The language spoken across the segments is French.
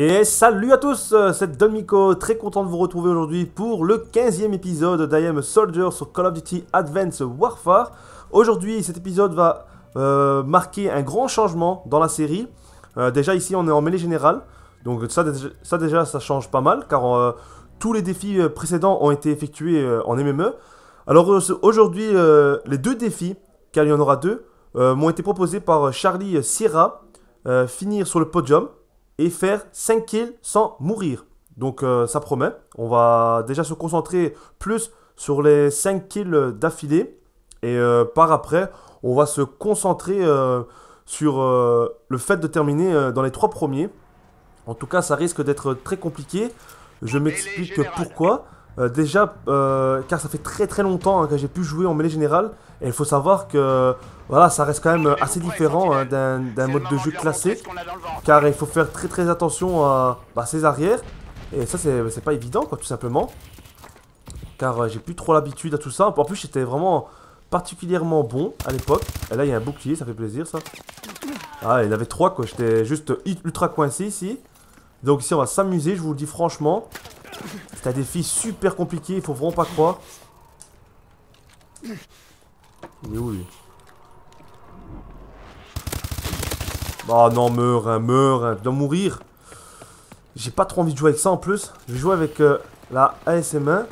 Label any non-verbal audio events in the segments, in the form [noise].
Et salut à tous, euh, c'est Domiko, très content de vous retrouver aujourd'hui pour le 15e épisode d'I Am Soldier sur Call of Duty Advanced Warfare. Aujourd'hui, cet épisode va euh, marquer un grand changement dans la série. Euh, déjà ici, on est en mêlée générale, donc ça, ça déjà, ça change pas mal, car tous les défis précédents ont été effectués en MME. Alors aujourd'hui, les deux défis, car il y en aura deux, m'ont été proposés par Charlie Sierra, finir sur le podium et faire 5 kills sans mourir. Donc euh, ça promet. On va déjà se concentrer plus sur les 5 kills d'affilée. Et euh, par après, on va se concentrer euh, sur le fait de terminer dans les 3 premiers. En tout cas, ça risque d'être très compliqué. Je m'explique pourquoi. Euh, déjà, euh, car ça fait très très longtemps hein, que j'ai pu jouer en mêlée générale. Et il faut savoir que voilà, ça reste quand même assez différent hein, d'un mode de jeu classique. Car il faut faire très très attention à bah, ses arrières. Et ça, c'est pas évident, quoi, tout simplement. Car euh, j'ai plus trop l'habitude à tout ça. En plus, j'étais vraiment particulièrement bon à l'époque. Et là, il y a un bouclier, ça fait plaisir, ça. Ah, il en avait trois, quoi. J'étais juste ultra coincé ici. Donc ici, on va s'amuser, je vous le dis franchement. C'est un défi super compliqué, il faut vraiment pas croire. Il est où lui Oh non, meurs, hein, meurs, hein, dois mourir. J'ai pas trop envie de jouer avec ça en plus. Je vais jouer avec euh, la ASM1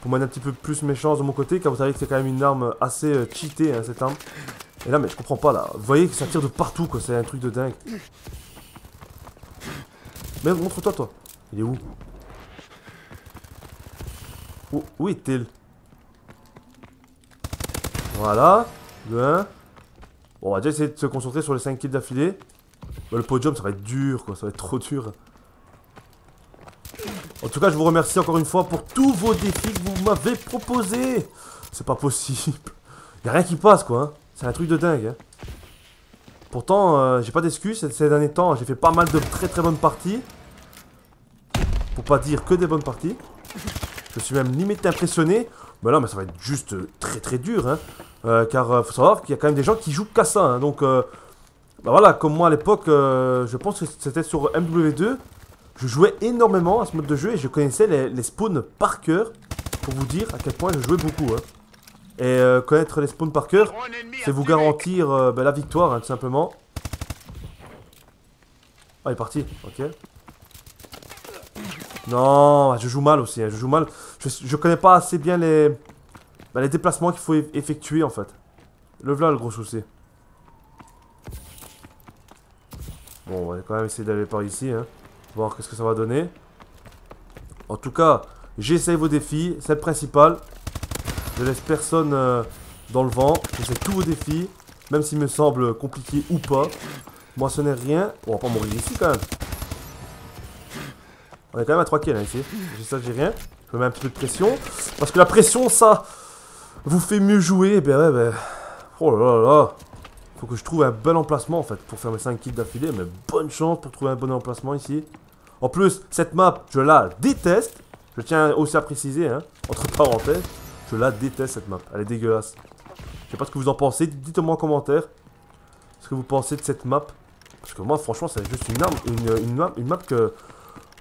pour mettre un petit peu plus mes chances de mon côté, car vous savez que c'est quand même une arme assez euh, cheatée, hein, cette arme. Et là, mais je comprends pas là. Vous voyez que ça tire de partout, quoi. C'est un truc de dingue. Mais montre-toi, toi. Il est où? Où, est-il? Voilà. Le 1. Bon, on va déjà essayer de se concentrer sur les 5 kills d'affilée. Bah, le podium, ça va être dur, quoi. Ça va être trop dur. En tout cas, je vous remercie encore une fois pour tous vos défis que vous m'avez proposés. C'est pas possible. [laughs] Y'a rien qui passe, quoi. Hein. C'est un truc de dingue. Hein. Pourtant, euh, j'ai pas d'excuses ces derniers temps. J'ai fait pas mal de très très bonnes parties. Pour pas dire que des bonnes parties. Je suis même limite impressionné. Mais là, mais ça va être juste très très dur. Hein. Euh, car euh, faut savoir qu'il y a quand même des gens qui jouent qu'à ça. Hein. donc, euh, bah voilà, comme moi à l'époque, je pense que c'était sur MW2. Je jouais énormément à ce mode de jeu et je connaissais les, spawns par cœur. Pour vous dire à quel point je jouais beaucoup. Hein. Et connaître les spawns par cœur, c'est vous garantir bah, la victoire, tout simplement. Ah, il est parti, ok. Non, je joue mal aussi, hein, je joue mal. Je, connais pas assez bien les, bah, les déplacements qu'il faut effectuer en fait. Le voilà le gros souci. Bon, on va quand même essayer d'aller par ici, hein. Voir qu'est-ce que ça va donner. En tout cas, j'essaye vos défis, c'est le principal. Je laisse personne euh, dans le vent. J'essaie tous vos défis, même s'ils me semblent compliqués ou pas. Moi, ce n'est rien. On va pas mourir ici quand même. On est quand même à 3 kills hein, ici. J'ai ça, j'ai rien. Je me mets un petit peu de pression. Parce que la pression, ça vous fait mieux jouer. Et ben ouais, ben. Oh là là. Faut que je trouve un bon emplacement en fait pour faire mes 5 kills d'affilée. Mais bonne chance pour trouver un bon emplacement ici. En plus, cette map, je la déteste. Je tiens aussi à préciser, hein, entre parenthèses. Je la déteste cette map. Elle est dégueulasse. Je sais pas ce que vous en pensez. Dites-moi en commentaire ce que vous pensez de cette map. Parce que moi, franchement, c'est juste une, arme, une, map, une map que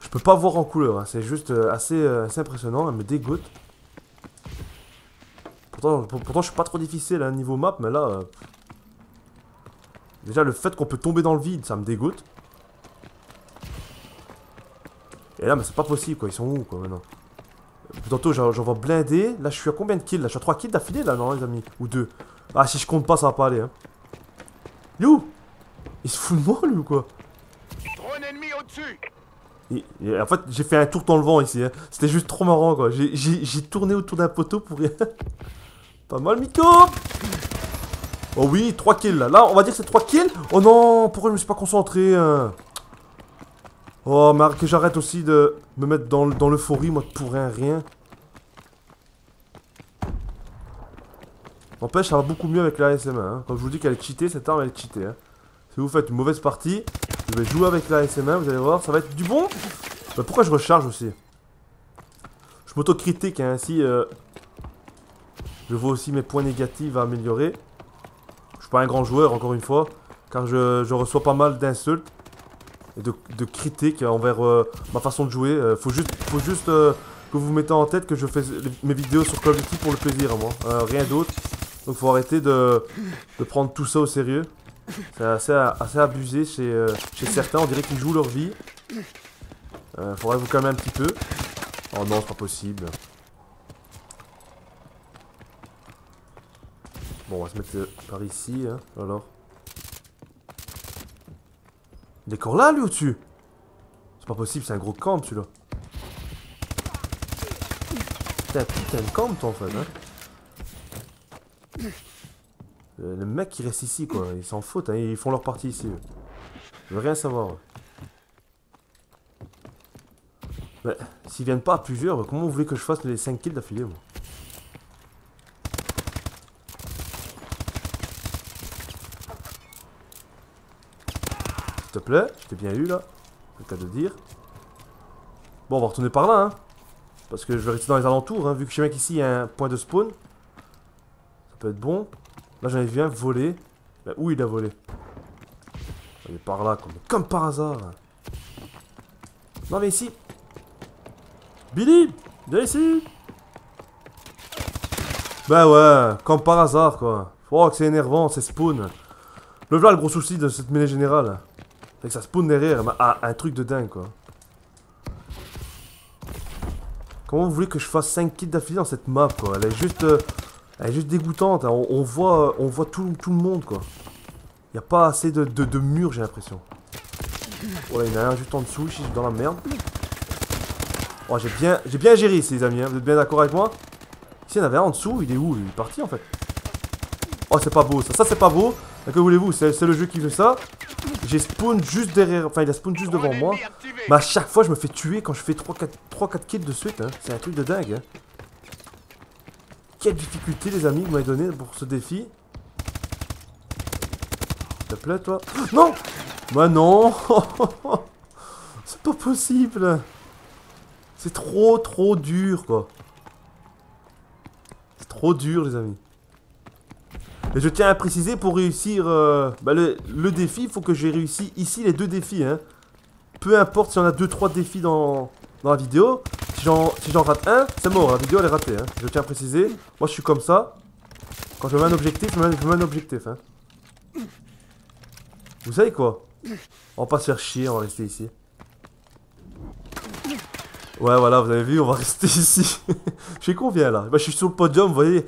je peux pas voir en couleur, hein. c'est juste euh, assez, euh, assez, impressionnant, elle me dégoûte. Pourtant, pourtant je suis pas trop difficile à un niveau map, mais là... Euh, déjà le fait qu'on peut tomber dans le vide, ça me dégoûte. Et là, mais c'est pas possible quoi, ils sont où quoi maintenant? Tantôt j'en vois blindé, là je suis à combien de kills là? Je suis à 3 kills d'affilée là non les amis? Ou 2 Ah si je compte pas ça va pas aller hein. You Il se fout de moi lui ou quoi? Drone ennemi au-dessus en fait, j'ai fait un tour dans le vent ici. Hein. C'était juste trop marrant, quoi. J'ai tourné autour d'un poteau pour rien. [laughs] Pas mal, Miko Oh oui, 3 kills, là. On va dire que c'est 3 kills. Oh non, pourquoi je me suis pas concentré hein Oh, que j'arrête aussi de me mettre dans, l'euphorie, moi, pour rien, rien. N'empêche, ça va beaucoup mieux avec la SM1. Hein. Comme je vous dis qu'elle est cheatée, cette arme, elle est cheatée. Si vous faites une mauvaise partie, je vais jouer avec la SM1, vous allez voir, ça va être du bon. Bah, pourquoi je recharge aussi? Je m'autocritique, hein, ainsi euh, je vois aussi mes points négatifs à améliorer. Je suis pas un grand joueur, encore une fois, car je, reçois pas mal d'insultes. et de, critiques envers euh, ma façon de jouer. Euh, faut juste, euh, que vous mettez en tête que je fais mes vidéos sur Call of Duty pour le plaisir, moi. Euh, rien d'autre. Donc faut arrêter de prendre tout ça au sérieux. C'est assez, abusé chez, euh, chez certains, on dirait qu'ils jouent leur vie. Euh, faudrait vous calmer un petit peu. Oh non, c'est pas possible. Bon, on va se mettre euh, par ici, hein, alors. Il est encore là, lui, au-dessus C'est pas possible, c'est un gros camp, celui-là. Putain, putain de camp, toi, en fait, hein. Le, le mec qui reste ici, quoi, ils s'en foutent, hein, ils font leur partie ici. Je veux rien savoir. Mais, s'ils viennent pas à plusieurs, comment vous voulez que je fasse les 5 kills d'affilée, moi? S'il te plaît, je t'ai bien eu là. Le cas de dire. Bon, on va retourner par là, hein. Parce que je vais rester dans les alentours, hein. Vu que sais bien qu'ici il y a un point de spawn. Ça peut être bon. Là, j'en ai vu un voler. Mais où il a volé Il est par là, comme, comme par hasard. Non, mais ici. Billy Viens ici Bah ouais, comme par hasard, quoi. Oh, que c'est énervant, c'est spawn. Le voilà le gros souci de cette mêlée générale. C'est que ça spawn derrière. Ah, un truc de dingue, quoi. Comment vous voulez que je fasse 5 kills d'affilée dans cette map, quoi? Elle est juste... euh, elle est juste dégoûtante. hein. On, voit, voit tout, le monde, quoi. Il a pas assez de, de, murs, j'ai l'impression. Ouais, il y a un juste en dessous, je suis dans la merde. Oh, j'ai bien, j'ai bien géré ici, les amis. hein. Vous êtes bien d'accord avec moi? Ici, il y en avait un en dessous. Il est où? Il est parti, en fait. Oh, c'est pas beau, ça. Ça, c'est pas beau. Que voulez-vous? C'est le jeu qui fait ça. J'ai spawn juste derrière... Enfin, il a spawn juste devant moi. Mais à chaque fois, je me fais tuer quand je fais 3-4 kills de suite. Hein. C'est un truc de dingue. Quelle difficulté, les amis, vous m'avez donné pour ce défi. Te plaît, toi. Non Bah non [laughs] C'est pas possible C'est trop, trop dur, quoi. C'est trop dur, les amis. Et je tiens à préciser, pour réussir euh, bah, le, défi, il faut que j'ai réussi ici les deux défis. Hein. Peu importe si on a 2-3 défis dans la vidéo. Si j'en rate un, c'est mort, la vidéo elle est ratée. Hein. Je tiens à préciser. Moi je suis comme ça. Quand je me mets un objectif, je me mets, je me mets un objectif. Hein. Vous savez quoi? On va pas se faire chier, on va rester ici. Ouais, voilà, vous avez vu, on va [laughs] rester ici. je suis combien là bah, Je suis sur le podium, vous voyez.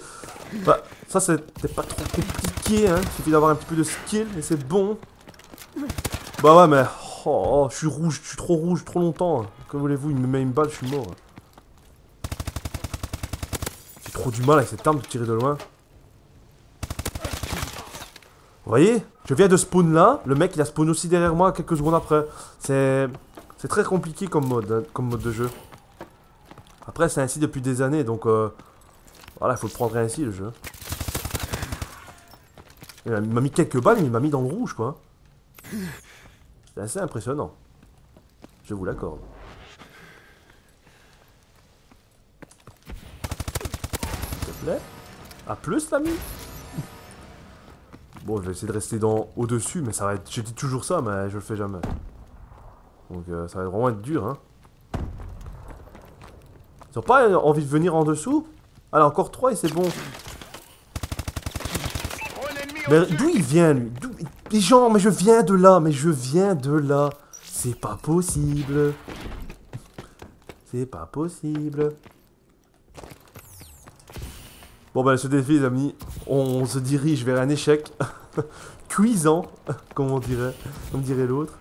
Bah, ça c'était pas trop compliqué, hein. Il suffit d'avoir un petit peu de skill et c'est bon. Bah ouais, mais. Oh, oh, je suis rouge, je suis trop rouge trop longtemps. Que voulez-vous, il me met une balle, je suis mort. J'ai trop du mal avec cette arme de tirer de loin. Vous voyez Je viens de spawn là, le mec il a spawn aussi derrière moi quelques secondes après. C'est. C'est très compliqué comme mode, hein, comme mode de jeu. Après, c'est ainsi depuis des années, donc euh, voilà, il faut le prendre ainsi le jeu. Il m'a mis quelques balles, mais il m'a mis dans le rouge, quoi. C'est assez impressionnant. Je vous l'accorde. S'il te plaît. À plus, l'ami Bon, je vais essayer de rester dans au-dessus, mais ça va être... Je dis toujours ça, mais je le fais jamais. Donc euh, ça va vraiment être dur, hein. Ils ont pas envie de venir en dessous? Allez, encore 3 et c'est bon. Mais d'où il vient, lui? Les gens, mais je viens de là, mais je viens de là. C'est pas possible. C'est pas possible. Bon bah ce défi les amis, on se dirige vers un échec [laughs] cuisant, comme on dirait, comme dirait l'autre.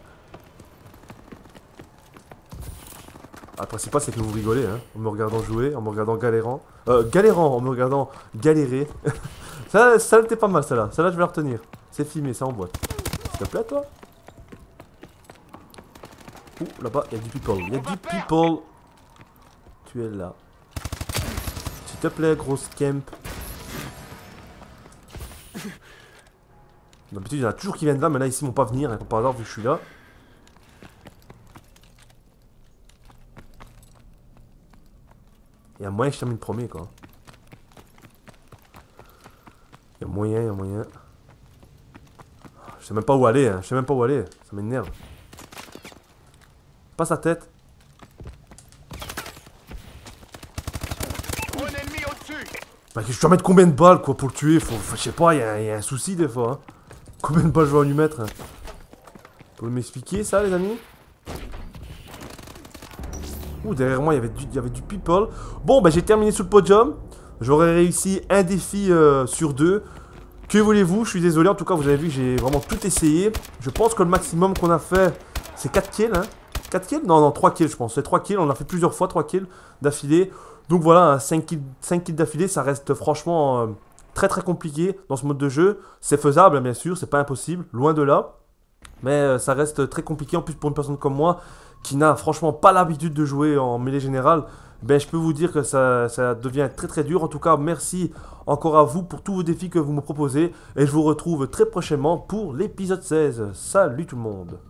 Ah, le principal c'est que vous rigolez, hein, en me regardant jouer, en me regardant galérant. Euh, galérant, en me regardant galérer. [laughs] ça, ça était pas mal, celle-là. Celle-là, je vais la retenir. C'est filmé, ça en boîte. S'il te plaît, toi Ouh, là-bas, il y a du people. Il y a du people. Tu es là. S'il te plaît, grosse camp. D'habitude, il y en a toujours qui viennent là, mais là, ici, ils vont pas venir, hein, par hasard, vu que je suis là. Il y a moyen que je termine premier, quoi. Il y a moyen, il y a moyen. Je sais même pas où aller, hein. je sais même pas où aller, ça m'énerve. pas sa tête. Bah, je dois mettre combien de balles quoi pour le tuer? Je sais pas, il y, a un souci des fois. Hein. Combien de balles je vais lui mettre? Vous pouvez m'expliquer ça les amis? Ouh, derrière moi il y avait du, people. Bon, bah j'ai terminé sous le podium. J'aurais réussi un défi euh, sur deux. Que voulez-vous? Je suis désolé, en tout cas vous avez vu j'ai vraiment tout essayé. Je pense que le maximum qu'on a fait c'est 4 kills. Hein. 4 kills? Non, non, 3 kills je pense. C'est 3 kills, on a fait plusieurs fois 3 kills d'affilée. Donc voilà, 5 kills, 5 kills d'affilée, ça reste franchement euh, très très compliqué dans ce mode de jeu. C'est faisable, bien sûr, c'est pas impossible, loin de là. Mais euh, ça reste très compliqué, en plus pour une personne comme moi, qui n'a franchement pas l'habitude de jouer en mêlée générale. Ben, je peux vous dire que ça, ça devient très très dur. En tout cas, merci encore à vous pour tous vos défis que vous me proposez. Et je vous retrouve très prochainement pour l'épisode 16. Salut tout le monde